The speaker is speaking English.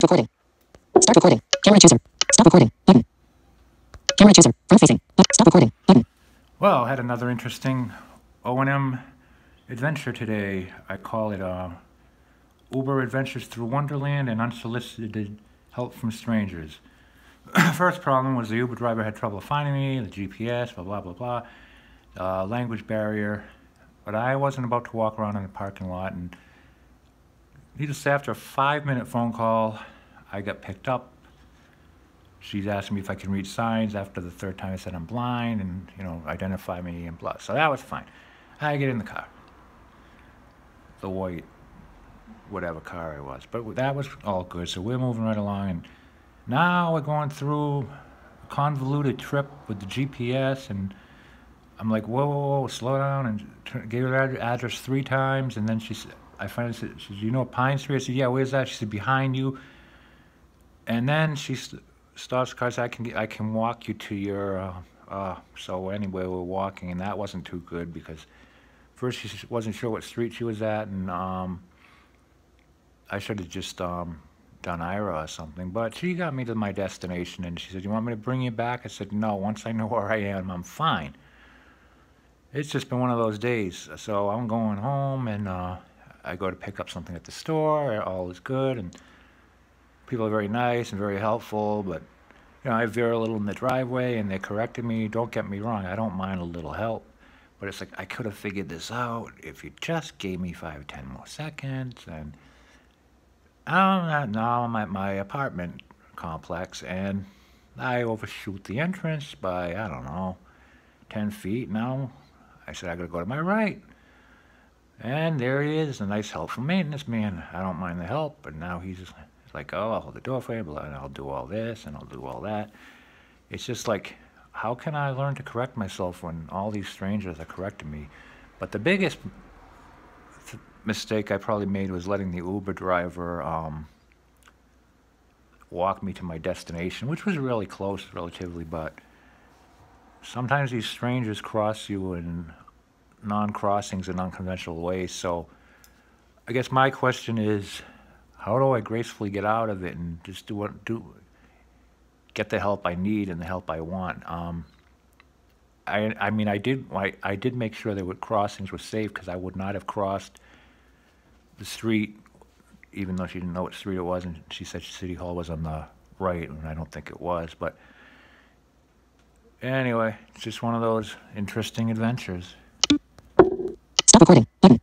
Recording. Start recording. Camera chooser. Stop recording. Button. Camera chooser. Front facing. Stop recording. Button. Well, I had another interesting O&M adventure today. I call it uh, Uber Adventures Through Wonderland and Unsolicited Help from Strangers. First problem was the Uber driver had trouble finding me, the GPS, blah, blah, blah, blah, uh, language barrier. But I wasn't about to walk around in the parking lot. And just after a five minute phone call, I got picked up. She's asking me if I can read signs. After the third time, I said I'm blind and, you know, identify me and blah. So that was fine. I get in the car. The white, whatever car it was. But that was all good. So we're moving right along. And now we're going through a convoluted trip with the GPS. And I'm like, whoa, whoa, whoa slow down. And gave her the address three times. And then she said, I finally said, she said, you know Pine Street? I said, yeah, where's that? She said, behind you. And then she st- cars. I can I can walk you to your. Uh, uh, so anyway, we're walking, and that wasn't too good because first she wasn't sure what street she was at, and um, I should have just um, done Aira or something. But she got me to my destination, and she said, "You want me to bring you back?" I said, "No. Once I know where I am, I'm fine." It's just been one of those days. So I'm going home, and uh, I go to pick up something at the store. All is good, and people are very nice and very helpful, but you know, I veer a little in the driveway and they corrected me. Don't get me wrong, I don't mind a little help, but it's like I could have figured this out if you just gave me five, ten more seconds. And I'm now I'm at my apartment complex and I overshoot the entrance by I don't know, ten feet. Now I said I gotta go to my right. And there he is, a nice helpful maintenance man. I don't mind the help, but now he's like, oh, I'll hold the door for you, and I'll do all this, and I'll do all that. It's just like, how can I learn to correct myself when all these strangers are correcting me? But the biggest mistake I probably made was letting the Uber driver um, walk me to my destination, which was really close, relatively, but sometimes these strangers cross you in non-crossings and unconventional ways. So I guess my question is, how do I gracefully get out of it and just do what do get the help I need and the help I want? Um, I I mean I did I, I did make sure that crossings were safe because I would not have crossed the street even though she didn't know what street it was and she said City Hall was on the right and I don't think it was but anyway it's just one of those interesting adventures. Stop recording. Button.